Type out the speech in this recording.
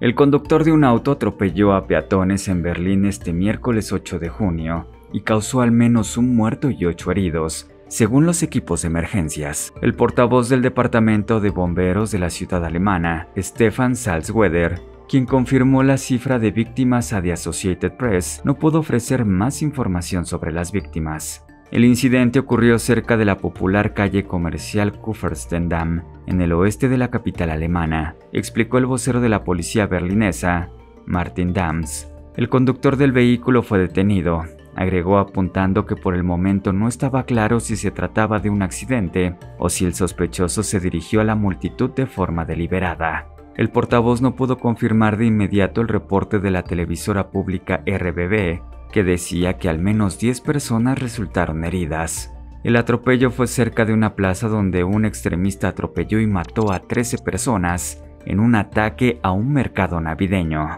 El conductor de un auto atropelló a peatones en Berlín este miércoles 8 de junio y causó al menos un muerto y ocho heridos, según los equipos de emergencias. El portavoz del Departamento de Bomberos de la ciudad alemana, Stefan Salzweder, quien confirmó la cifra de víctimas a The Associated Press, no pudo ofrecer más información sobre las víctimas. El incidente ocurrió cerca de la popular calle comercial Kufferstendam, en el oeste de la capital alemana, explicó el vocero de la policía berlinesa, Martin Dams. El conductor del vehículo fue detenido, agregó apuntando que por el momento no estaba claro si se trataba de un accidente o si el sospechoso se dirigió a la multitud de forma deliberada. El portavoz no pudo confirmar de inmediato el reporte de la televisora pública RBB, que decía que al menos 10 personas resultaron heridas. El atropello fue cerca de una plaza donde un extremista atropelló y mató a 13 personas en un ataque a un mercado navideño.